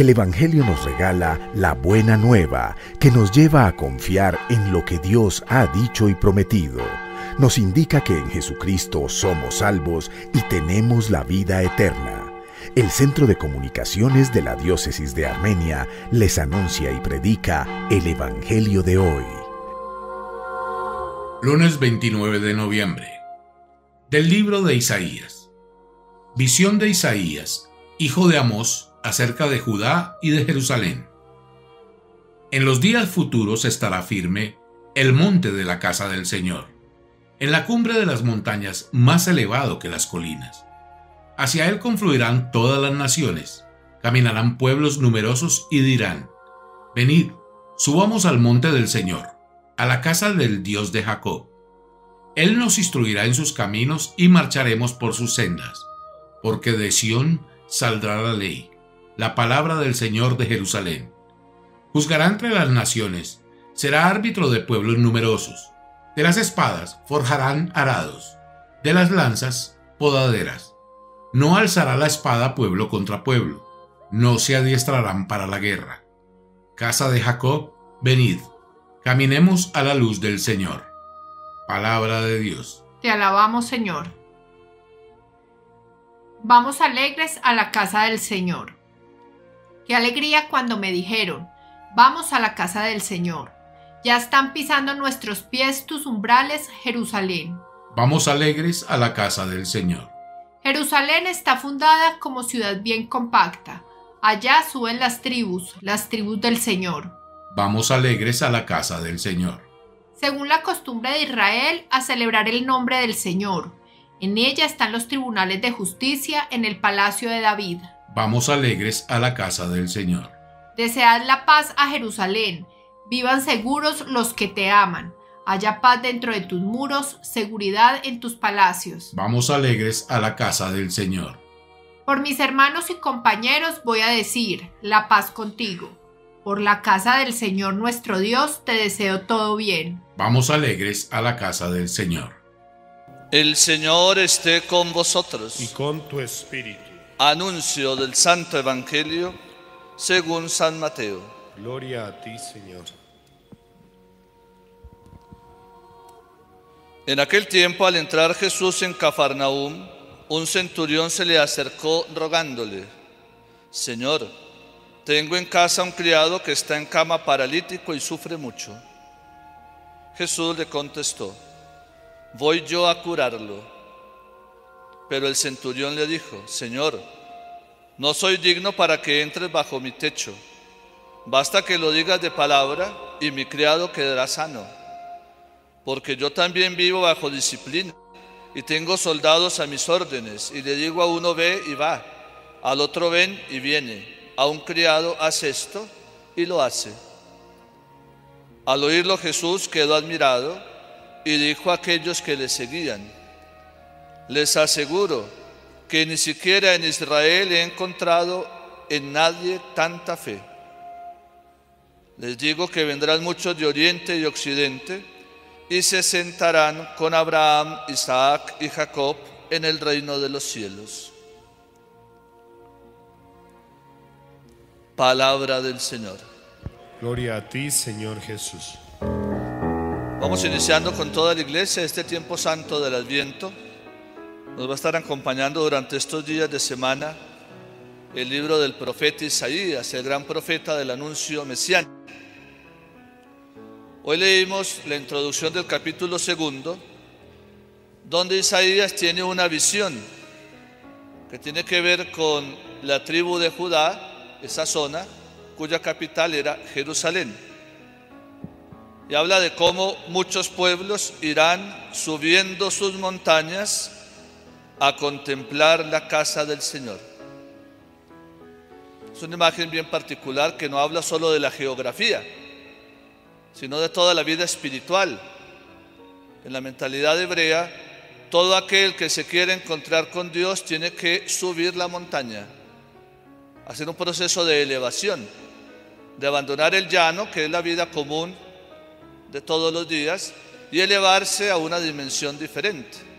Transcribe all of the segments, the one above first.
El Evangelio nos regala la buena nueva que nos lleva a confiar en lo que Dios ha dicho y prometido. Nos indica que en Jesucristo somos salvos y tenemos la vida eterna. El Centro de Comunicaciones de la Diócesis de Armenia les anuncia y predica el Evangelio de hoy. Lunes 29 de noviembre. Del libro de Isaías. Visión de Isaías, hijo de Amós, acerca de Judá y de Jerusalén. En los días futuros estará firme el monte de la casa del Señor, en la cumbre de las montañas más elevado que las colinas Hacia él confluirán todas las naciones, caminarán pueblos numerosos y dirán, Venid, subamos al monte del Señor, a la casa del Dios de Jacob. Él nos instruirá en sus caminos y marcharemos por sus sendas, porque de Sión saldrá la ley, la palabra del Señor de Jerusalén. Juzgará entre las naciones, será árbitro de pueblos numerosos. De las espadas forjarán arados, de las lanzas podaderas. No alzará la espada pueblo contra pueblo, no se adiestrarán para la guerra. Casa de Jacob, venid, caminemos a la luz del Señor. Palabra de Dios. Te alabamos, Señor. Vamos alegres a la casa del Señor. Qué alegría cuando me dijeron, vamos a la casa del Señor. Ya están pisando nuestros pies tus umbrales, Jerusalén. Vamos alegres a la casa del Señor. Jerusalén está fundada como ciudad bien compacta. Allá suben las tribus, las tribus del Señor. Vamos alegres a la casa del Señor. Según la costumbre de Israel, a celebrar el nombre del Señor. En ella están los tribunales de justicia en el palacio de David. Vamos alegres a la casa del Señor. Desead la paz a Jerusalén. Vivan seguros los que te aman. Haya paz dentro de tus muros, seguridad en tus palacios. Vamos alegres a la casa del Señor. Por mis hermanos y compañeros voy a decir, la paz contigo. Por la casa del Señor nuestro Dios te deseo todo bien. Vamos alegres a la casa del Señor. El Señor esté con vosotros. Y con tu espíritu. Anuncio del Santo Evangelio según San Mateo. Gloria a ti, Señor. En aquel tiempo, al entrar Jesús en Cafarnaúm, un centurión se le acercó rogándole, Señor, tengo en casa un criado que está en cama paralítico y sufre mucho. Jesús le contestó, voy yo a curarlo. Pero el centurión le dijo, Señor, no soy digno para que entres bajo mi techo. Basta que lo digas de palabra y mi criado quedará sano porque yo también vivo bajo disciplina y tengo soldados a mis órdenes y le digo a uno ve y va, al otro ven y viene, a un criado hace esto y lo hace. Al oírlo Jesús quedó admirado y dijo a aquellos que le seguían, les aseguro que ni siquiera en Israel he encontrado en nadie tanta fe. Les digo que vendrán muchos de oriente y occidente, y se sentarán con Abraham, Isaac y Jacob en el reino de los cielos. Palabra del Señor. Gloria a ti, Señor Jesús. Vamos iniciando con toda la iglesia este tiempo santo del Adviento. Nos va a estar acompañando durante estos días de semana el libro del profeta Isaías, el gran profeta del anuncio mesiánico. Hoy leímos la introducción del capítulo segundo, donde Isaías tiene una visión que tiene que ver con la tribu de Judá, esa zona, cuya capital era Jerusalén. Y habla de cómo muchos pueblos irán subiendo sus montañas a contemplar la casa del Señor. Es una imagen bien particular que no habla solo de la geografía, sino de toda la vida espiritual. En la mentalidad hebrea, todo aquel que se quiere encontrar con Dios tiene que subir la montaña, hacer un proceso de elevación, de abandonar el llano, que es la vida común de todos los días, y elevarse a una dimensión diferente.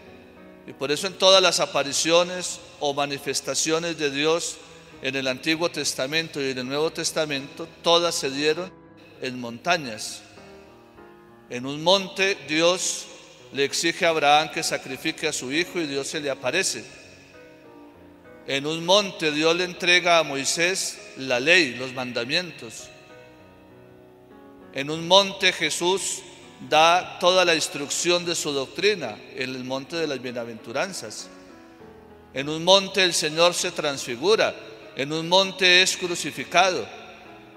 Y por eso en todas las apariciones o manifestaciones de Dios en el Antiguo Testamento y en el Nuevo Testamento, todas se dieron en montañas. En un monte Dios le exige a Abraham que sacrifique a su hijo y Dios se le aparece. En un monte Dios le entrega a Moisés la ley, los mandamientos. En un monte Jesús da toda la instrucción de su doctrina, en el monte de las bienaventuranzas. En un monte el Señor se transfigura, en un monte es crucificado.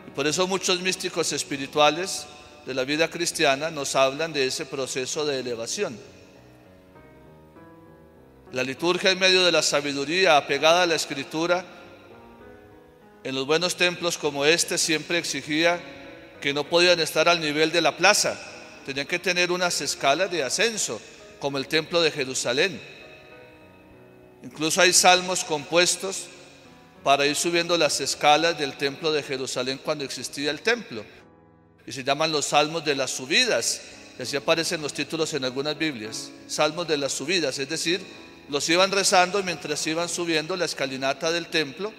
Y por eso muchos místicos espirituales de la vida cristiana nos hablan de ese proceso de elevación. La liturgia en medio de la sabiduría apegada a la escritura, en los buenos templos como este siempre exigía que no podían estar al nivel de la plaza, tenían que tener unas escalas de ascenso, como el templo de Jerusalén. Incluso hay salmos compuestos para ir subiendo las escalas del templo de Jerusalén cuando existía el templo. Y se llaman los salmos de las subidas. Así aparecen los títulos en algunas Biblias. Salmos de las subidas, es decir, los iban rezando mientras iban subiendo la escalinata del templo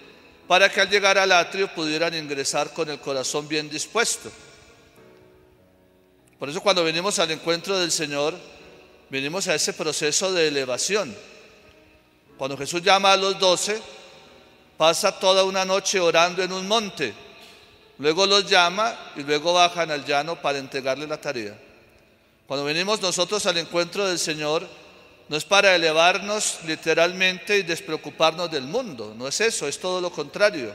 para que al llegar al atrio pudieran ingresar con el corazón bien dispuesto. Por eso cuando venimos al encuentro del Señor, venimos a ese proceso de elevación. Cuando Jesús llama a los doce, pasa toda una noche orando en un monte, luego los llama y luego bajan al llano para entregarle la tarea. Cuando venimos nosotros al encuentro del Señor, no es para elevarnos literalmente y despreocuparnos del mundo, no es eso, es todo lo contrario.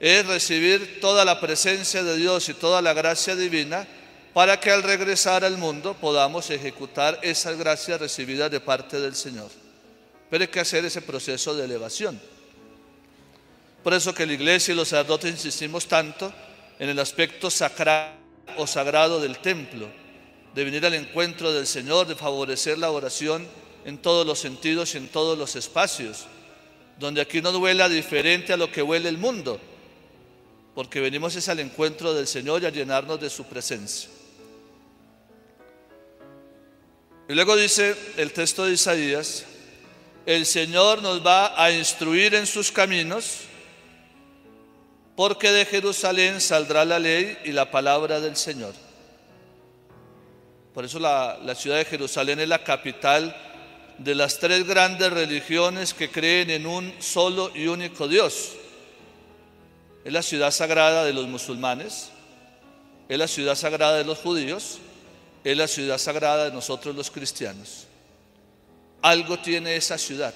Es recibir toda la presencia de Dios y toda la gracia divina para que al regresar al mundo podamos ejecutar esas gracias recibidas de parte del Señor. Pero hay que hacer ese proceso de elevación. Por eso que la iglesia y los sacerdotes insistimos tanto en el aspecto sacral o sagrado del templo, de venir al encuentro del Señor, de favorecer la oración en todos los sentidos y en todos los espacios, donde aquí no duela diferente a lo que huele el mundo, porque venimos es al encuentro del Señor y a llenarnos de su presencia. Y luego dice el texto de Isaías, el Señor nos va a instruir en sus caminos, porque de Jerusalén saldrá la ley y la palabra del Señor. Por eso la, la, ciudad de Jerusalén es la capital de las tres grandes religiones que creen en un solo y único Dios. Es la ciudad sagrada de los musulmanes, es la ciudad sagrada de los judíos, es la ciudad sagrada de nosotros los cristianos. Algo tiene esa ciudad,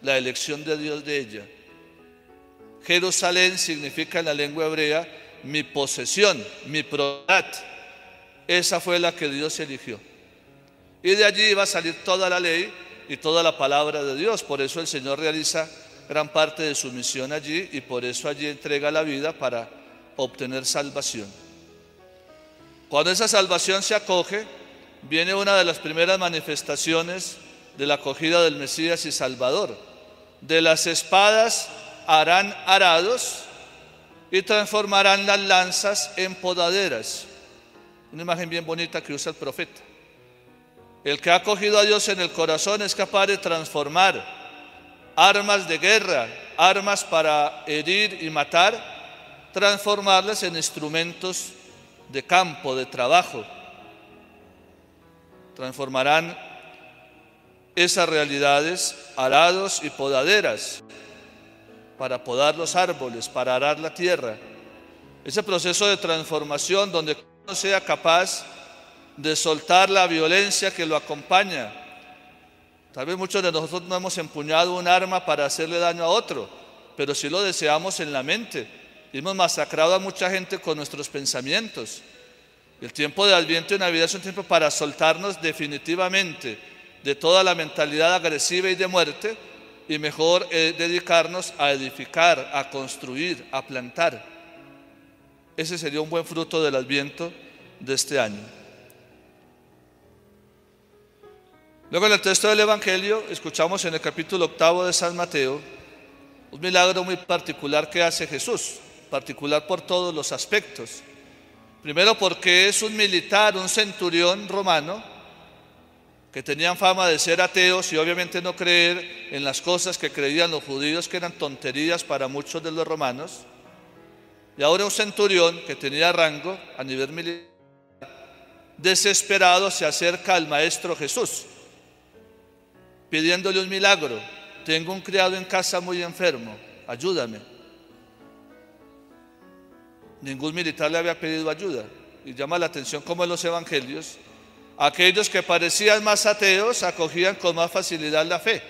la elección de Dios de ella. Jerusalén significa en la lengua hebrea mi posesión, mi propiedad. Esa fue la que Dios eligió. Y de allí iba a salir toda la ley y toda la palabra de Dios. Por eso el Señor realiza gran parte de su misión allí y por eso allí entrega la vida para obtener salvación. Cuando esa salvación se acoge, viene una de las primeras manifestaciones de la acogida del Mesías y Salvador. De las espadas harán arados y transformarán las lanzas en podaderas. Una imagen bien bonita que usa el profeta. El que ha acogido a Dios en el corazón es capaz de transformar armas de guerra, armas para herir y matar, transformarlas en instrumentos de campo, de trabajo. Transformarán esas realidades arados y podaderas para podar los árboles, para arar la tierra. Ese proceso de transformación donde uno sea capaz de soltar la violencia que lo acompaña. Tal vez muchos de nosotros no hemos empuñado un arma para hacerle daño a otro, pero sí lo deseamos en la mente. Hemos masacrado a mucha gente con nuestros pensamientos. El tiempo de Adviento y Navidad es un tiempo para soltarnos definitivamente de toda la mentalidad agresiva y de muerte y mejor eh, dedicarnos a edificar, a construir, a plantar. Ese sería un buen fruto del Adviento de este año. Luego en el texto del Evangelio escuchamos en el capítulo octavo de San Mateo un milagro muy particular que hace Jesús, particular por todos los aspectos. Primero porque es un militar, un centurión romano, que tenían fama de ser ateos y obviamente no creer en las cosas que creían los judíos, que eran tonterías para muchos de los romanos. Y ahora un centurión que tenía rango a nivel militar, desesperado se acerca al maestro Jesús, pidiéndole un milagro. Tengo un criado en casa muy enfermo, ayúdame. Ningún militar le había pedido ayuda. Y llama la atención como en los evangelios Aquellos que parecían más ateos acogían con más facilidad la fe.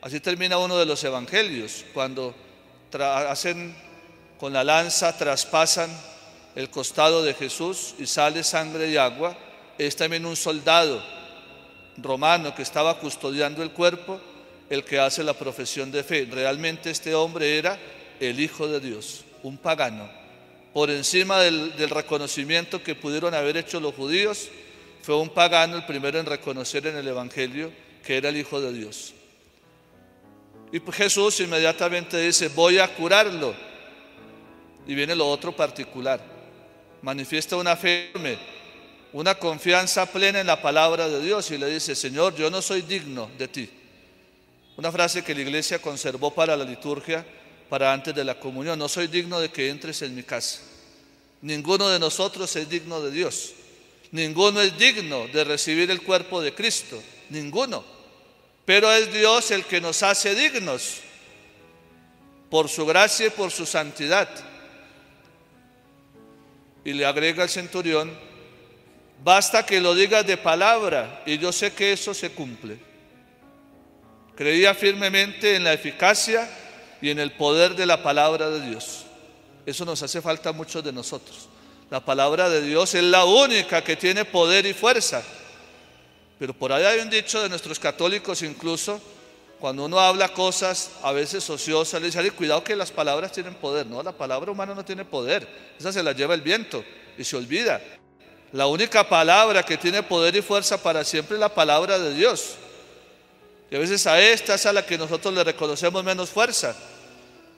Así termina uno de los evangelios, cuando hacen con la lanza, traspasan el costado de Jesús y sale sangre y agua. Es también un soldado romano que estaba custodiando el cuerpo el que hace la profesión de fe. Realmente este hombre era el Hijo de Dios, un pagano. Por encima del, reconocimiento que pudieron haber hecho los judíos, fue un pagano el primero en reconocer en el Evangelio que era el Hijo de Dios. Y pues Jesús inmediatamente dice, voy a curarlo. Y viene lo otro particular. Manifiesta una fe, una confianza plena en la palabra de Dios y le dice, Señor, yo no soy digno de ti. Una frase que la iglesia conservó para la liturgia, para antes de la comunión. No soy digno de que entres en mi casa. Ninguno de nosotros es digno de Dios. Ninguno es digno de recibir el cuerpo de Cristo, ninguno. Pero es Dios el que nos hace dignos por su gracia y por su santidad. Y le agrega el centurión, basta que lo digas de palabra y yo sé que eso se cumple. Creía firmemente en la eficacia y en el poder de la palabra de Dios. Eso nos hace falta a muchos de nosotros. La palabra de Dios es la única que tiene poder y fuerza. Pero por ahí hay un dicho de nuestros católicos incluso, cuando uno habla cosas a veces ociosas, le dice, cuidado que las palabras tienen poder. No, la palabra humana no tiene poder. Esa se la lleva el viento y se olvida. La única palabra que tiene poder y fuerza para siempre es la palabra de Dios. Y a veces a esta es a la que nosotros le reconocemos menos fuerza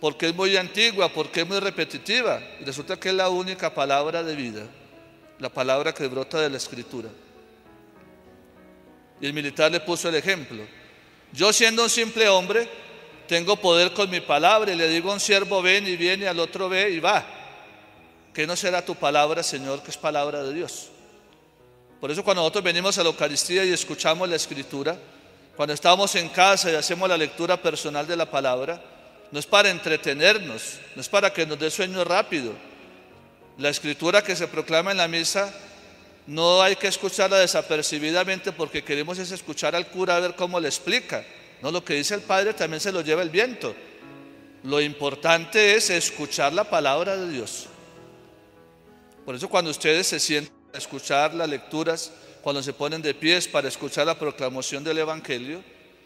porque es muy antigua, porque es muy repetitiva. Y resulta que es la única palabra de vida, la palabra que brota de la escritura. Y el militar le puso el ejemplo. Yo siendo un simple hombre, tengo poder con mi palabra y le digo a un siervo ven y viene, al otro ve y va. ¿Qué no será tu palabra, Señor, que es palabra de Dios? Por eso cuando nosotros venimos a la Eucaristía y escuchamos la escritura, cuando estamos en casa y hacemos la lectura personal de la palabra, no es para entretenernos, no es para que nos dé sueño rápido. La escritura que se proclama en la misa no hay que escucharla desapercibidamente porque queremos es escuchar al cura a ver cómo le explica. No, lo que dice el Padre también se lo lleva el viento. Lo importante es escuchar la palabra de Dios. Por eso cuando ustedes se sienten a escuchar las lecturas, cuando se ponen de pies para escuchar la proclamación del Evangelio,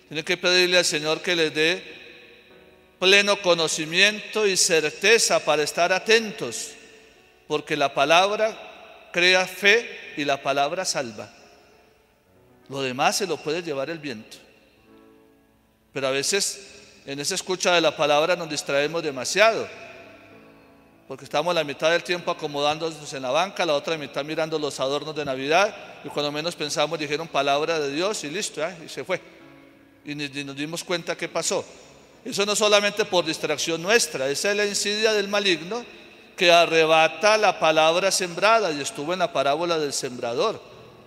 tienen que pedirle al Señor que les dé pleno conocimiento y certeza para estar atentos, porque la palabra crea fe y la palabra salva. Lo demás se lo puede llevar el viento. Pero a veces en esa escucha de la palabra nos distraemos demasiado, porque estamos la mitad del tiempo acomodándonos en la banca, la otra mitad mirando los adornos de Navidad, y cuando menos pensamos dijeron palabra de Dios y listo, y se fue. Y ni nos dimos cuenta qué pasó. Eso no solamente por distracción nuestra, esa es la insidia del maligno que arrebata la palabra sembrada y estuvo en la parábola del sembrador.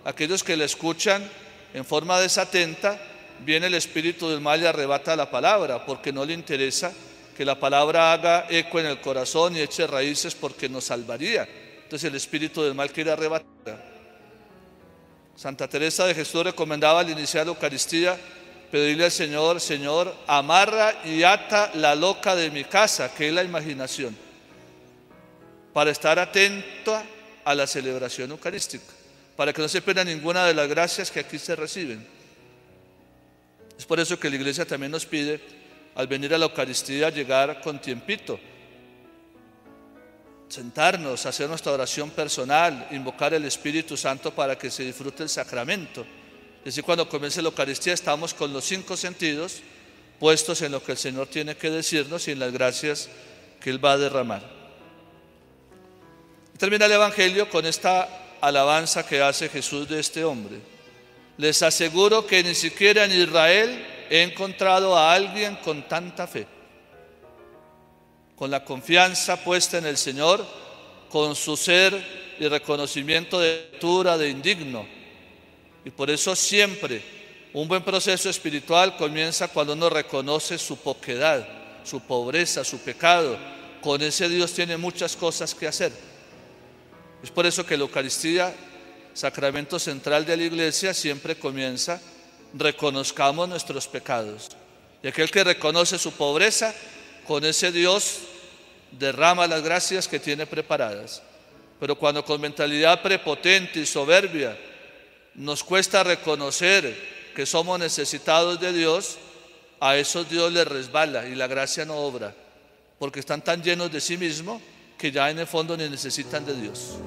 Aquellos que le escuchan en forma desatenta, viene el espíritu del mal y arrebata la palabra porque no le interesa que la palabra haga eco en el corazón y eche raíces porque nos salvaría. Entonces el espíritu del mal quiere arrebatar. Santa Teresa de Jesús recomendaba al iniciar la Eucaristía pedirle al Señor, Señor, amarra y ata la loca de mi casa, que es la imaginación, para estar atento a la celebración eucarística, para que no se pierda ninguna de las gracias que aquí se reciben. Es por eso que la iglesia también nos pide, al venir a la Eucaristía, llegar con tiempito, sentarnos, hacer nuestra oración personal, invocar el Espíritu Santo para que se disfrute el sacramento es decir, cuando comience la Eucaristía estamos con los cinco sentidos puestos en lo que el Señor tiene que decirnos y en las gracias que Él va a derramar. termina el Evangelio con esta alabanza que hace Jesús de este hombre. Les aseguro que ni siquiera en Israel he encontrado a alguien con tanta fe. Con la confianza puesta en el Señor, con su ser y reconocimiento de altura, de indigno. Y por eso siempre un buen proceso espiritual comienza cuando uno reconoce su poquedad, su pobreza, su pecado. Con ese Dios tiene muchas cosas que hacer. Es por eso que la Eucaristía, sacramento central de la iglesia, siempre comienza, reconozcamos nuestros pecados. Y aquel que reconoce su pobreza, con ese Dios derrama las gracias que tiene preparadas. Pero cuando con mentalidad prepotente y soberbia nos cuesta reconocer que somos necesitados de Dios, a esos Dios les resbala y la gracia no obra, porque están tan llenos de sí mismos que ya en el fondo ni necesitan de Dios.